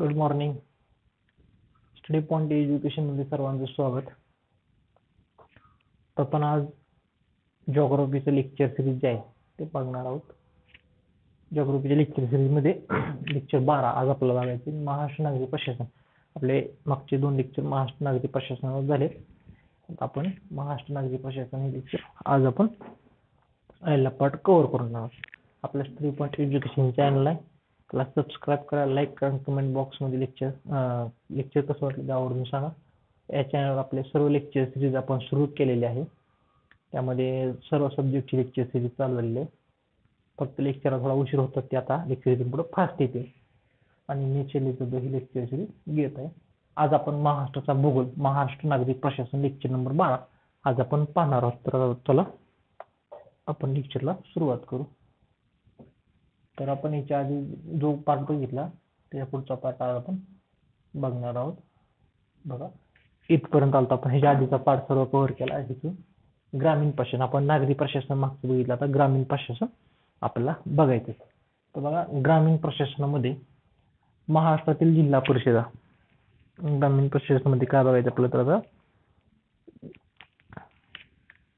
Good morning study point एज्युकेशनमध्ये सर्वांचं स्वागत. तर आपण आज जॉग्रॉफीचं लेक्चर सिरीज जे आहे ते बघणार आहोत. जॉग्रॉफीच्या लेक्चर सिरीजमध्ये लेक्चर बारा आज आपल्याला बघायचे महाराष्ट्र नागरी प्रशासन. आपले मागचे दोन लेक्चर महाराष्ट्र नागरी प्रशासनावर झाले आपण महाराष्ट्र नागरी प्रशासन हे लेक्चर आज आपण पहिला पार्ट कव्हर करून आहोत. आपल्या स्टडी पॉईंट एज्युकेशन चॅनल आहे. त्याला सबस्क्राईब करा लाईक करा कमेंट बॉक्समध्ये लेक्चर लेक्चर कसं वाटलं ते आवडून सांगा. या चॅनलवर आपले सर्व लेक्चर सिरीज आपण सुरू केलेले आहे. त्यामध्ये सर्व सब्जेक्टची लेक्चर सिरीज चालू झालेली आहे. फक्त लेक्चरला थोडा उशीर होतात ते आता लेक्चर इथून पुढे फास्ट येते. आणि नेचरली सुद्धा ही लेक्चर सिरीज घेत आहे. आज आपण महाराष्ट्राचा भूगोल महाराष्ट्र नागरिक प्रशासन लेक्चर नंबर बारा. आज आपण पाहणार आहोत. तर चला आपण लेक्चरला सुरुवात करू. तर आपण याच्या आधी जो पार्ट बघितला त्याच्या पुढचा पार्ट आज आपण बघणार आहोत. बघा. इथपर्यंत आलो आपण. ह्याच्या आधीचा पार्ट सर्व कव्हर केला आहे तिथून. ग्रामीण प्रशासन. आपण नागरी प्रशासन मागचं बघितलं. आता ग्रामीण प्रशासन आपल्याला बघायचं. तर बघा ग्रामीण प्रशासनामध्ये महाराष्ट्रातील जिल्हा परिषदा. ग्रामीण प्रशासनामध्ये काय बघायचं आपलं तर आता?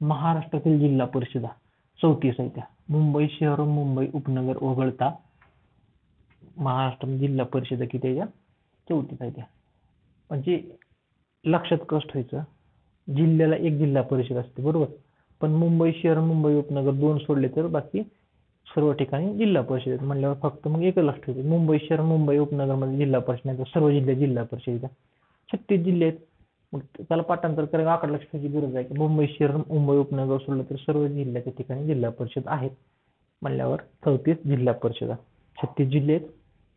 महाराष्ट्रातील जिल्हा परिषदा. चौतीस आहे त्या मुंबई शहर मुंबई उपनगर वगळता महाराष्ट्र जिल्हा परिषद किती आहे त्या? चौतीस आहे त्या. म्हणजे लक्षात कष्ट व्हायचं. जिल्ह्याला एक जिल्हा परिषद असते बरोबर? पण मुंबई शहर मुंबई उपनगर दोन सोडले तर बाकी सर्व ठिकाणी जिल्हा परिषद आहेत. म्हणल्यावर फक्त मग एकच लक्ष ठेवते. मुंबई शहर मुंबई उपनगरमध्ये जिल्हा परिषद नाही तर सर्व जिल्ह्यात जिल्हा परिषद छत्तीस जिल्हे आहेत. मग त्याला पाठांतर करायला आकडे लक्षाची गरज आहे की मुंबई शहर मुंबई उपनगर सोडलं तर सर्व जिल्ह्याच्या ठिकाणी जिल्हा परिषद आहेत म्हणल्यावर चौतीस जिल्हा परिषदा. छत्तीस जिल्हे आहेत.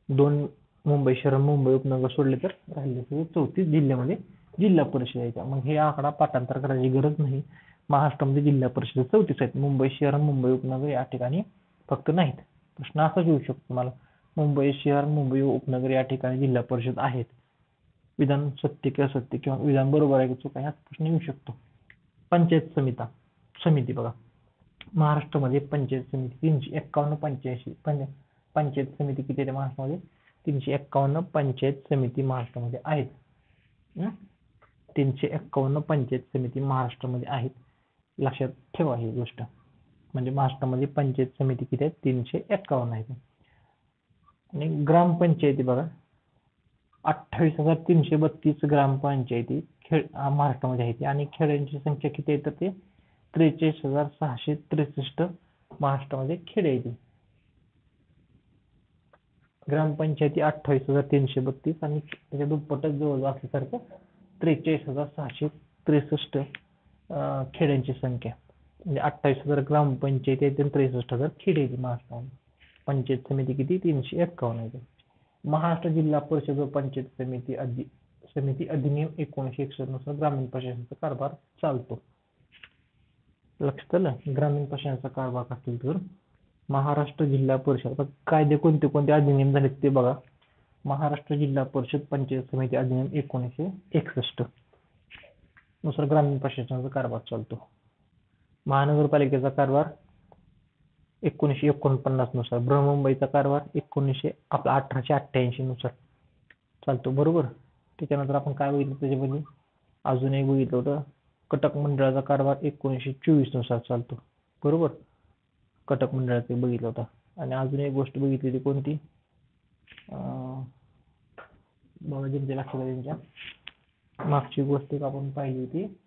दोन मुंबई शहर मुंबई उपनगर सोडले तर राहिले चौतीस जिल्ह्यामध्ये जिल्हा परिषद आहेत मग हे आकडा पाठांतर करायची गरज नाही. महाराष्ट्रामध्ये जिल्हा परिषद चौतीस आहेत. मुंबई शहर मुंबई उपनगर या ठिकाणी फक्त नाहीत. प्रश्न असाच येऊ शकतो तुम्हाला. मुंबई शहर मुंबई उपनगर या ठिकाणी जिल्हा परिषद आहेत. विधान सत्य किंवा सत्य किंवा विधान बरोबर आहे की चूक आहे हा प्रश्न येऊ शकतो. पंचायत समिता समिती बघा. महाराष्ट्रामध्ये पंचायत समिती तीनशे एक्कावन्न पंच्याऐंशी पंचायत समिती किती आहे महाराष्ट्रामध्ये? तीनशे एक्कावन्न पंचायत समिती महाराष्ट्रामध्ये आहेत. तीनशे एक्कावन्न पंचायत समिती महाराष्ट्रामध्ये आहेत. लक्षात ठेवा ही गोष्ट. म्हणजे महाराष्ट्रामध्ये पंचायत समिती किती आहेत? तीनशे एक्कावन्न आहेत. आणि ग्रामपंचायती बघा. अठ्ठावीस हजार तीनशे बत्तीस ग्रामपंचायती खेळ महाराष्ट्रामध्ये आहेत आणि खेड्यांची संख्या किती आहे तर ते त्रेचाळीस हजार सहाशे त्रेसष्ट महाराष्ट्रामध्ये खेडे आहेत ग्रामपंचायती अठ्ठावीस हजार तीनशे बत्तीस आणि त्याच्या दुप्पटच जवळजवळ असल्यासारखं त्रेचाळीस हजार सहाशे त्रेसष्ट खेड्यांची संख्या. म्हणजे अठ्ठावीस हजार ग्रामपंचायती आहेत आणि त्रेसष्ट हजार खेडे आहेत महाराष्ट्रामध्ये. पंचायत समिती किती? तीनशे एक्कावन्न आहे महाराष्ट्र जिल्हा परिषद व पंचायत समिती अधि समिती अधिनियम एकोणीशे एकसष्टनुसार ग्रामीण प्रशासनाचा कारभार चालतो. लक्षात आलं ग्रामीण प्रशासनाचा कारभार असेल तर. महाराष्ट्र जिल्हा परिषद. कायदे कोणते कोणते अधिनियम झालेत ते बघा. महाराष्ट्र जिल्हा परिषद पंचायत समिती अधिनियम एकोणीसशे एकसष्टनुसार ग्रामीण प्रशासनाचा कारभार चालतो. महानगरपालिकेचा कारभार एकोणीसशे एकोणपन्नासनुसार. कारभार एकोणीसशे आपला अठराशे अठ्ठ्याऐंशी नुसार. चालतो बरोबर? त्याच्यानंतर आपण काय बघितलं त्याच्यामध्ये? अजून एक बघितलं होतं. कटक मंडळाचा कारभार एकोणीसशे चोवीसनुसार चालतो. बरोबर? कटक मंडळाचे बघितलं होतं. आणि अजून एक गोष्ट बघितली ती कोणती? बाबा ज्यांच्या लक्षात त्यांच्या. मागची गोष्ट एक आपण पाहिली होती.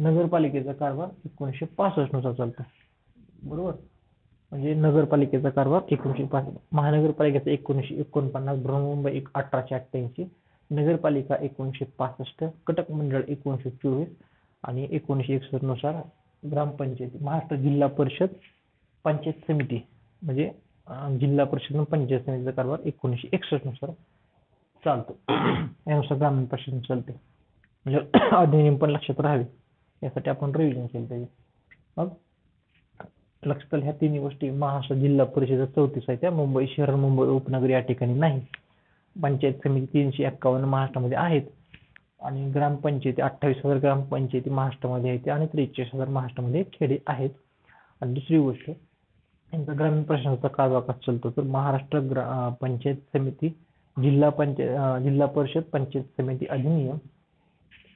नगरपालिकेचा कारभार एकोणीसशे पासष्टनुसार चालतो. बरोबर? म्हणजे नगरपालिकेचा कारभार एकोणीसशे पास महानगरपालिकेचा एकोणीसशे एकोणपन्नास बृहमुंबई एक अठराशे अठ्ठ्याऐंशी नगरपालिका एकोणीसशे पासष्ट कटक मंडळ एकोणीसशे चोवीस आणि एकोणीसशे एकसष्टनुसार ग्रामपंचायत ग्रामपंचायती महाराष्ट्र जिल्हा परिषद पंचायत समिती म्हणजे जिल्हा परिषद पंचायत समितीचा कारभार एकोणीसशे एकसष्टनुसार चालतो. यानुसार ग्रामीण परिषद चालते. म्हणजे अधिनियम पण लक्षात राहावे. यासाठी आपण रिव्हिजन केलं पाहिजे. मग लक्षात ह्या तिन्ही गोष्टी महाराष्ट्र जिल्हा परिषद चौतीस आहे त्या मुंबई शहर मुंबई उपनगर या ठिकाणी नाही पंचायत समिती तीनशे एक्कावन्न महाराष्ट्रामध्ये आहेत. आणि ग्रामपंचायती अठ्ठावीस हजार ग्रामपंचायती महाराष्ट्रामध्ये आहेत आणि त्रेचाळीस हजार महाराष्ट्रामध्ये खेडे आहेत. आणि दुसरी गोष्ट यांचा ग्रामीण प्रशासनाचा कारभार कसा चालतो. तर महाराष्ट्र ग्रा पंचायत समिती जिल्हा पंचायत जिल्हा परिषद पंचायत समिती अधिनियम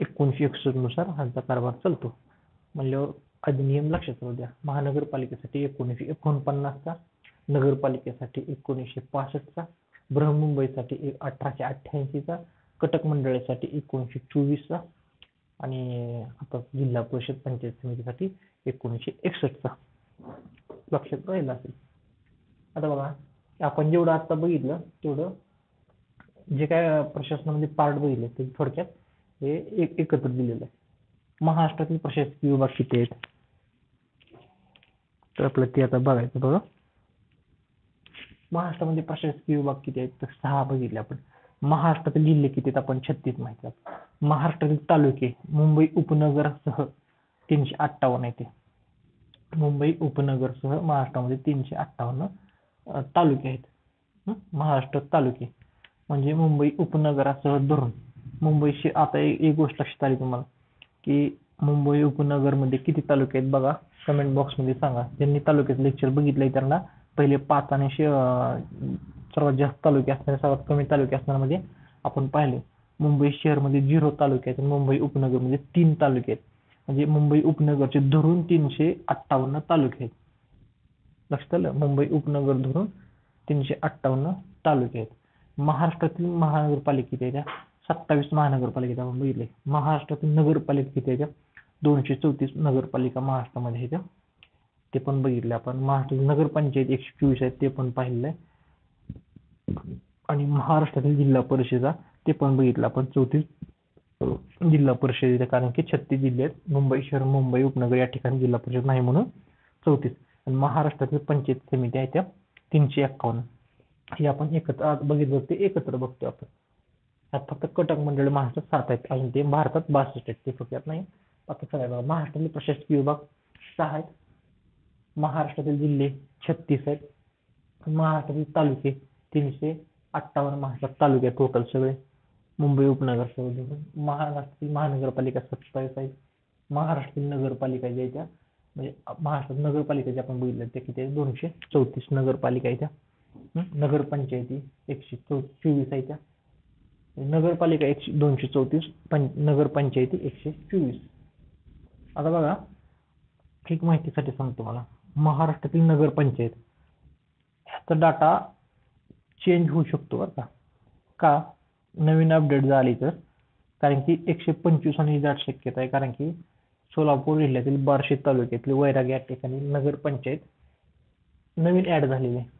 एकोणीसशे एकसष्टनुसार ह्यांचा कारभार चालतो. म्हणल्यावर अधिनियम लक्षात राहू द्या. महानगरपालिकेसाठी एकोणीसशे एकोणपन्नासचा नगरपालिकेसाठी एकोणीसशे पासष्टचा बृहन्मुंबईसाठी एक अठराशे अठ्ठ्याऐंशीचा कटक मंडळासाठी एकोणीसशे चोवीसचा आणि आता जिल्हा परिषद पंचायत समितीसाठी एकोणीसशे एकसष्टचा. लक्षात राहिलं असेल. आता बघा आपण जेवढं आता बघितलं तेवढं जे काय प्रशासनामध्ये पार्ट बघितले ते थोडक्यात हे एक एकत्र दिलेलं आहे. महाराष्ट्रातील प्रशासकीय विभाग किती आहेत? तर आपलं ते आता बघायचं बघा. महाराष्ट्रामध्ये प्रशासकीय विभाग किती आहेत? तर सहा बघितले आपण. महाराष्ट्रातील जिल्हे किती आहेत? आपण छत्तीस माहिती आहे. महाराष्ट्रातील तालुके मुंबई उपनगरासह तीनशे अठ्ठावन्न येते मुंबई उपनगरसह महाराष्ट्रामध्ये तीनशे अठ्ठावन्न तालुके आहेत. महाराष्ट्र तालुके म्हणजे मुंबई उपनगरासह धरून. मुंबईची आता एक गोष्ट लक्षात आली तुम्हाला की मुंबई उपनगरमध्ये किती तालुके आहेत बघा कमेंट बॉक्समध्ये सांगा. ज्यांनी तालुक्यात लेक्चर बघितलंय त्यांना. पहिले पाच आणि शे सर्वात जास्त तालुके असणारे सर्वात कमी तालुके असणाऱ्यामध्ये म्हणजे आपण पाहिले. मुंबई शहरमध्ये झिरो तालुके आहेत मुंबई उपनगरमध्ये तीन तालुके आहेत. म्हणजे मुंबई उपनगरचे धरून तीनशे अठ्ठावन्न तालुके आहेत. लक्षात आलं? मुंबई उपनगर धरून तीनशे अठ्ठावन्न तालुके आहेत. महाराष्ट्रातील महानगरपालिकेत त्या सत्तावीस महानगरपालिका आपण बघितले महाराष्ट्रातील नगरपालिका किती आहे त्या? दोनशे चौतीस नगरपालिका महाराष्ट्रामध्ये आहेत त्या. ते पण बघितले आपण. महाराष्ट्रातील नगरपंचायत एकशे चोवीस आहेत ते पण पाहिलं आणि महाराष्ट्रातील जिल्हा परिषदा ते पण बघितलं आपण. चौतीस जिल्हा परिषद कारण की छत्तीस जिल्हे आहेत. मुंबई शहर मुंबई उपनगर या ठिकाणी जिल्हा परिषद नाही म्हणून चौतीस. आणि महाराष्ट्रातील पंचायत समिती आहे त्या तीनशे एक्कावन्न हे आपण एकत्र आज बघितलं ते एकत्र बघतो आपण. यात फक्त कटक मंडळ महाराष्ट्रात सात आहेत. अजून ते भारतात बासष्ट आहेत. ते फक्त नाही. बाकी सगळ्या बघा महाराष्ट्रातील प्रशासकीय विभाग सहा आहेत. महाराष्ट्रातील जिल्हे छत्तीस आहेत. महाराष्ट्रातील तालुके तीनशे अठ्ठावन्न महाराष्ट्रात तालुके टोटल सगळे. मुंबई उपनगर सगळे महाराष्ट्रातील महानगरपालिका सत्तावीस आहेत. महाराष्ट्रातील नगरपालिका ज्या त्या म्हणजे महाराष्ट्रात नगरपालिका ज्या आपण बघितल्या त्या किती दोनशे चौतीस नगरपालिका आहेत त्या. नगरपंचायती एकशे चौ चोवीस आहेत त्या. नगरपालिका एकशे दोनशे चौतीस पं नगरपंचायती एकशे चोवीस. आता बघा एक माहितीसाठी सांगतो मला महाराष्ट्रातील नगरपंचायत ह्याचा डाटा चेंज होऊ शकतो बरं का. का? नवीन अपडेट झाली तर. कारण की एकशे पंचवीस आणि दाट शक्यता आहे. कारण की सोलापूर जिल्ह्यातील बार्शी तालुक्यातील वैराग या ठिकाणी नगरपंचायत नवीन ऍड झालेली आहे.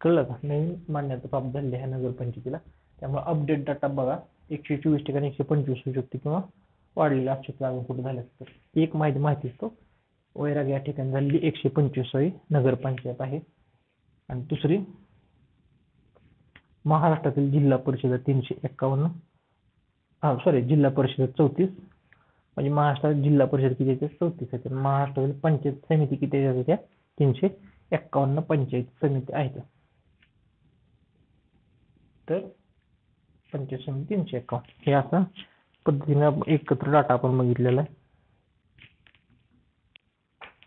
कळलं का? नवीन मान्यता प्राप्त झालेली आहे नगरपंचायतीला. त्यामुळे अपडेट डाटा बघा. एकशे चोवीस ठिकाणी एकशे पंचवीस होऊ शकते किंवा वाढलेला असू लागून अजून कुठे झालं तर. एक माहिती माहिती असतो वैराग या ठिकाणी झालेली एकशे पंचवीसावी नगरपंचायत आहे. आणि दुसरी महाराष्ट्रातील जिल्हा परिषद तीनशे एक्कावन्न. हा सॉरी जिल्हा परिषद चौतीस. म्हणजे महाराष्ट्रात जिल्हा परिषद किती येते चौतीस आहे. महाराष्ट्रातील पंचायत समिती किती येते त्या तीनशे एक्कावन्न पंचायत समिती आहेत. तर पंचायत तीनशे एकावन्न. हे असं पद्धतीने एकत्र डाटा आपण बघितलेला आहे.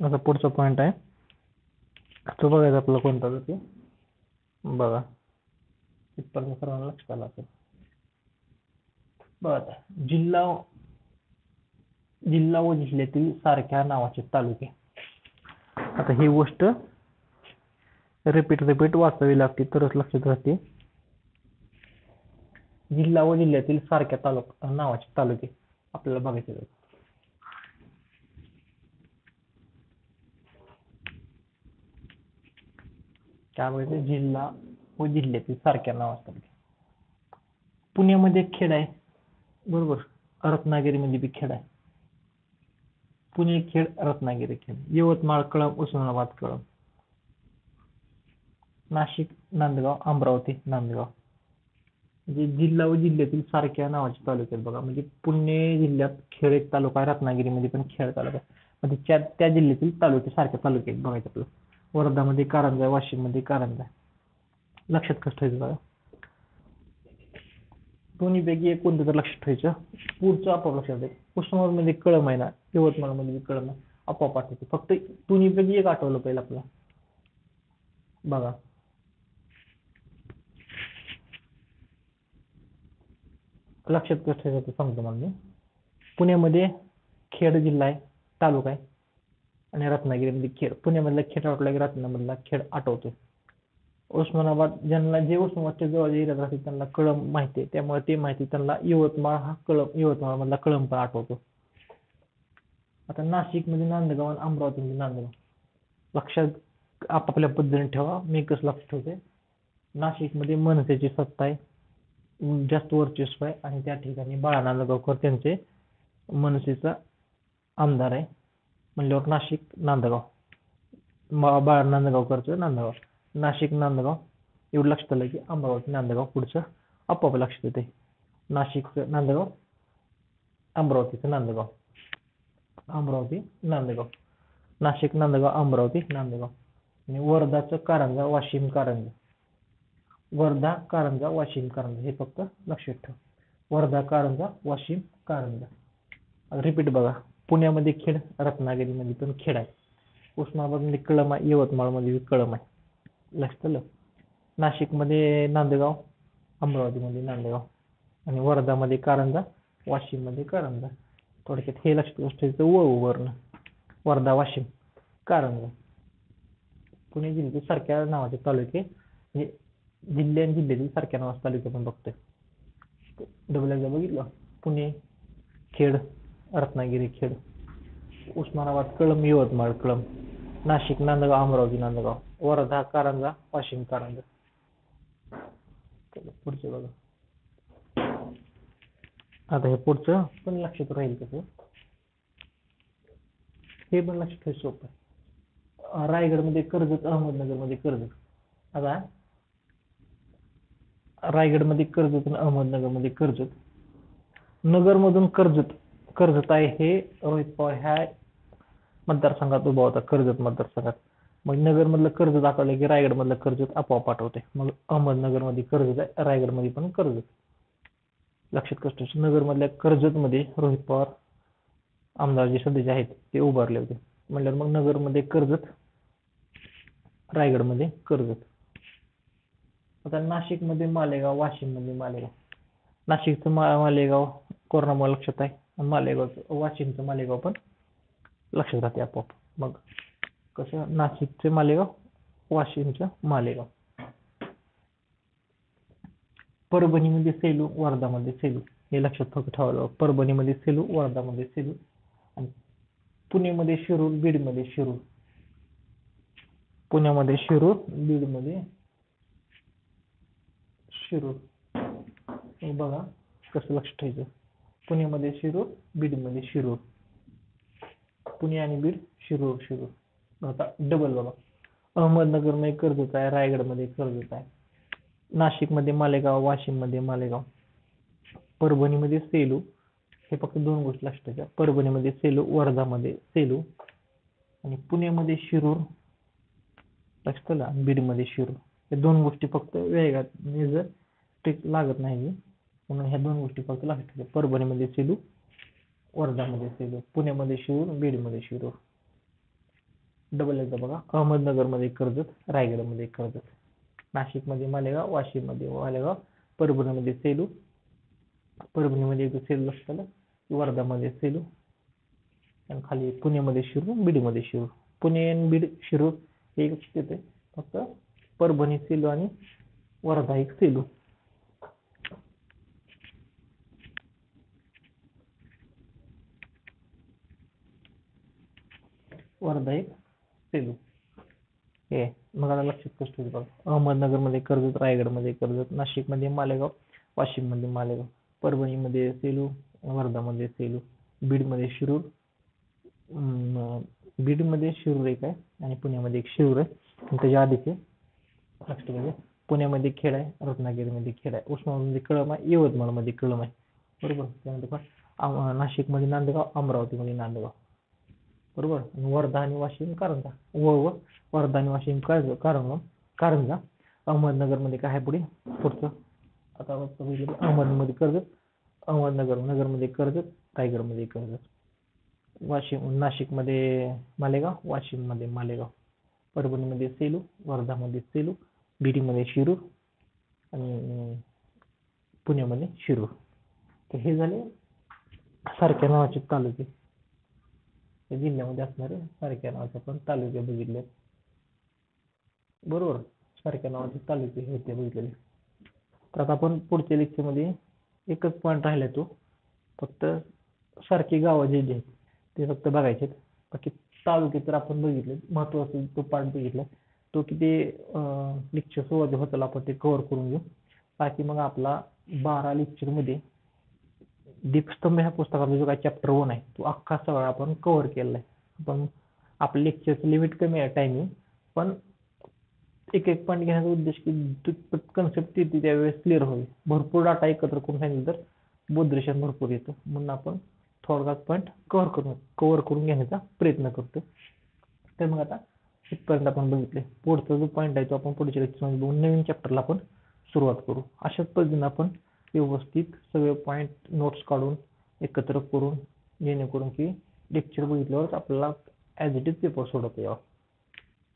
आता पुढचा पॉईंट आहे. तो बघायचा आपला कोणता ते. बघा. इथपर्यंत सर्वांना लक्षात आला असेल. बघा जिल्हा जिल्हा व जिल्ह्यातील सारख्या नावाचे तालुके. आता ही गोष्ट रिपीट रिपीट वाचावी लागते तरच लक्षात राहते. जिल्हा व जिल्ह्यातील सारख्या तालुका नावाचे तालुके आपल्याला बघायचे आहेत. त्यामुळे जिल्हा व जिल्ह्यातील सारख्या नावाचे तालुके पुण्यामध्ये खेड आहे. बरोबर. रत्नागिरीमध्ये म्हणजे बी खेड आहे. पुणे खेड रत्नागिरी खेड. यवतमाळ कळंब उस्मानाबाद कळंब. नाशिक नांदगाव अमरावती नांदगाव. म्हणजे जिल्हा व जिल्ह्यातील सारख्या नावाचे तालुके आहेत बघा. म्हणजे पुणे जिल्ह्यात खेड एक तालुका आहे रत्नागिरीमध्ये पण खेड तालुका आहे. म्हणजे त्या त्या जिल्ह्यातील तालुके सारखे तालुके आहेत बघायचं आपलं वर्धामध्ये कारंजा वाशिममध्ये कारंजा. लक्षात कसं ठेवायचं बघा? दोन्हीपैकी एक कोणतं तर लक्षात ठेवायचं? पुढचं आपोआप लक्षात आहे उस्मानाबादमध्ये कळम आहे ना? यवतमाळमध्ये कळम आहे. आपोआप आठवते. फक्त दोन्हीपैकी एक आठवलं पाहिजे आपल्याला. बघा. लक्षात कसं ठेवायचं सांगतो मला मी. पुण्यामध्ये खेड जिल्हा आहे तालुका आहे आणि रत्नागिरीमध्ये खेड. पुण्यामधला खेड आठवला की रत्नामधला खेड आठवतो उस्मानाबाद ज्यांना जे उस्मानाबादच्या जवळ एरियात राहते त्यांना कळंब माहिती आहे. त्यामुळे ते माहिती त्यांना यवतमाळ हा कळम यवतमाळमधला कळम पण आठवतो. आता नाशिकमध्ये नांदगाव आणि अमरावतीमध्ये नांदगाव. लक्षात आपापल्या पद्धतीने ठेवा. मी कसं लक्ष ठेवते नाशिकमध्ये मनसेची सत्ता आहे. जास्त वर्चस्व आहे आणि त्या ठिकाणी बाळा नांदगावकर त्यांचे मनसेचा आमदार आहे. म्हणल्यावर नाशिक नांदगाव. बाळा नांदगावकरचं नांदगाव. नाशिक नांदगाव. एवढं लक्षात आलं की अमरावती नांदगाव पुढचं आपोआप लक्षात येते. नाशिकचं नांदगाव. अमरावतीचं नांदगाव. अमरावती नांदगाव. नाशिक नांदगाव. अमरावती नांदगाव. आणि वर्धाचं कारंजा वाशिम कारंजा. वर्धा कारंजा वाशिम कारंजा. हे फक्त लक्षात ठेव. वर्धा कारंजा वाशिम कारंजा. रिपीट बघा. पुण्यामध्ये खेड रत्नागिरीमध्ये पण खेड आहे. उस्मानाबादमध्ये कळम आहे यवतमाळमध्ये कळम आहे. लक्षात आलं नाशिकमध्ये नांदगाव अमरावतीमध्ये नांदगाव आणि वर्धामध्ये कारंजा वाशिममध्ये कारंजा. थोडक्यात हे लक्षात ठेवायचं व वर्ण वर्धा वाशिम कारंजा. पुणे जिल्ह्यातील सारख्या नावाचे तालुके म्हणजे जिल्हे आणि जिल्ह्यातील सारख्या नावाचे तालुके पण बघतोय. डबल एकदा बघितलं e, पुणे खेड रत्नागिरी खेड उस्मानाबाद कळंब यवतमाळ कळंब नाशिक नांदगाव अमरावती नांदगाव वर्धा कारंजा वाशिम कारंजा. पुढचे बघा. आता हे पुढचं पण लक्षात राहील कसं हे पण लक्षात ठेवायचं सोपं रायगडमध्ये कर्जत अहमदनगरमध्ये कर्जत. आता रायगडमध्ये कर्जत आणि अहमदनगरमध्ये कर्जत. नगरमधून कर्जत कर्जत आहे हे रोहित पवार ह्या मतदारसंघात उभा होता कर्जत मतदारसंघात. मग नगरमधलं कर्ज दाखवलं की रायगडमधलं कर्जत आपोआप पाठवते. मग अहमदनगरमध्ये कर्जत आहे रायगडमध्ये पण कर्जत. लक्षात कष्ट नगरमधल्या कर्जतमध्ये रोहित पवार आमदार जे सध्याचे आहेत ते उभारले होते. म्हणल्यावर मग नगरमध्ये कर्जत रायगडमध्ये कर्जत. आता नाशिकमध्ये मालेगाव वाशिममध्ये मालेगाव. नाशिकचं मा मालेगाव कोरोनामुळे लक्षात आहे. मालेगावचं वाशिमचं मालेगाव पण लक्षात राहते आपोआप. मग कसं नाशिकचे मालेगाव वाशिमचं मालेगाव. परभणीमध्ये सेलू वर्धामध्ये सेलू. हे लक्षात फक्त ठेवायला परभणी परभणीमध्ये सेलू वर्धामध्ये सेलू. आणि पुणेमध्ये शिरूर बीडमध्ये शिरूर. पुण्यामध्ये शिरूर बीडमध्ये शिरूर. बघा कसं लक्ष ठेवायचं. पुण्यामध्ये शिरूर बीडमध्ये शिरूर. पुणे आणि बीड शिरूर शिरूर. आता डबल बघा. अहमदनगरमध्ये कर्जत आहे रायगडमध्ये कर्जत आहे. नाशिकमध्ये मालेगाव वाशिममध्ये मालेगाव. परभणीमध्ये सेलू. हे फक्त दोन गोष्टी लक्षात परभणीमध्ये सेलू वर्धामध्ये सेलू. आणि पुण्यामध्ये शिरूर. लक्षात आलं बीडमध्ये शिरूर. हे दोन गोष्टी फक्त वेगात जर ट्रेक लागत नाही. म्हणून ह्या दोन गोष्टी फक्त लक्षात परभणीमध्ये सेलू वर्धामध्ये सेलू पुण्यामध्ये शिरूर बीडमध्ये शिरूर डबल एकदा बघा. अहमदनगरमध्ये कर्जत रायगडमध्ये कर्जत. नाशिकमध्ये मालेगाव वाशिममध्ये मालेगाव परभणीमध्ये सेलू. परभणीमध्ये एकदा सेलू लक्षात आलं वर्धामध्ये सेलू. आणि खाली पुण्यामध्ये शिरूर बीडमध्ये शिरूर पुणे आणि बीड शिरूर हे एक येते फक्त परभणी सेलू आणि वर्धा एक सेलू. वर्धा एक सेलू हे मग आता लक्षात कष्ट ठेवलं अहमदनगरमध्ये कर्जत रायगडमध्ये कर्जत नाशिकमध्ये मालेगाव वाशिममध्ये मालेगाव परभणीमध्ये सेलू वर्धामध्ये सेलू बीडमध्ये शिरूर बीडमध्ये शिरूर एक आहे आणि पुण्यामध्ये एक शिरूर आहे. आणि त्याच्या आधीचे लक्षात पाहिजे पुण्यामध्ये खेड आहे रत्नागिरीमध्ये खेड आहे उस्मानाबादमध्ये कळम आहे यवतमाळमध्ये कळम आहे. बरोबर? त्यानंतर पण नाशिकमध्ये नांदगाव अमरावतीमध्ये नांदगाव. बरोबर? वर्धा आणि वाशिम कारंजा. व व वर्धा आणि वाशिम कारंजा कारंजा कारंजा. अहमदनगरमध्ये काय आहे पुढे? पुढचं. आता आपण बघितलं. अहमदमध्ये कर्जत. अहमदनगर नगरमध्ये कर्जत. रायगडमध्ये कर्जत. वाशिम नाशिकमध्ये मालेगाव. वाशिममध्ये मालेगाव. परभणीमध्ये सेलू. वर्धामध्ये सेलू. बीडीमध्ये शिरूर. आणि पुण्यामध्ये शिरूर. तर हे झाले सारख्या नावाचे तालुके. त्या जिल्ह्यामध्ये असणारे सारख्या नावाचे आपण तालुके बघितले बरोबर? सारख्या नावाचे तालुके हे ते बघितलेले. तर आता आपण पुढच्या लेक्चरमध्ये एकच पॉईंट राहिला तो. फक्त सारखी गावं जे जे आहेत ते फक्त बघायचे बाकी तालुके तर आपण बघितले महत्त्वाचा तो पार्ट बघितला तो किती लेक्चर सुरुवात होताला आपण ते कव्हर करून घेऊ. बाकी मग आपला बारा लेक्चरमध्ये दीपस्तंभ ह्या पुस्तकामध्ये जो काही चॅप्टर वन आहे तो अख्खा सगळा आपण कव्हर केलेला आहे आपण आपल्या लेक्चरचं लिमिट कमी आहे टायमिंग पण एक एक पॉईंट घेण्याचा उद्देश की कन्सेप्ट येते त्यावेळेस क्लिअर होईल. भरपूर डाटा एकत्र करून सांगितलं तर बोधरेशन भरपूर येतं. म्हणून आपण थोडक्यात पॉईंट कव्हर करून कव्हर करून घेण्याचा प्रयत्न करतो. तर मग आता इथपर्यंत आपण बघितले पुढचा जो पॉईंट आहे तो आपण पुढच्या लेक्चरमध्ये बघून नवीन चॅप्टरला आपण सुरुवात करू. अशाच पद्धतीने आपण व्यवस्थित सगळे पॉईंट नोट्स काढून एकत्र करून जेणेकरून की लेक्चर बघितल्यावर आपल्याला ॲज इट इज पेपर सोडवता यावं.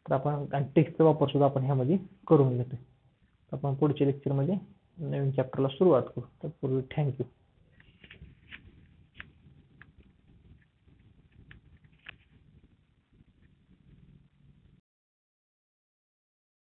तर आपण आणि टेक्स्टचा वापर सुद्धा आपण ह्यामध्ये करून घेतो आपण पुढच्या लेक्चरमध्ये नवीन चॅप्टरला सुरुवात करू. तर पूर्वी थँक्यू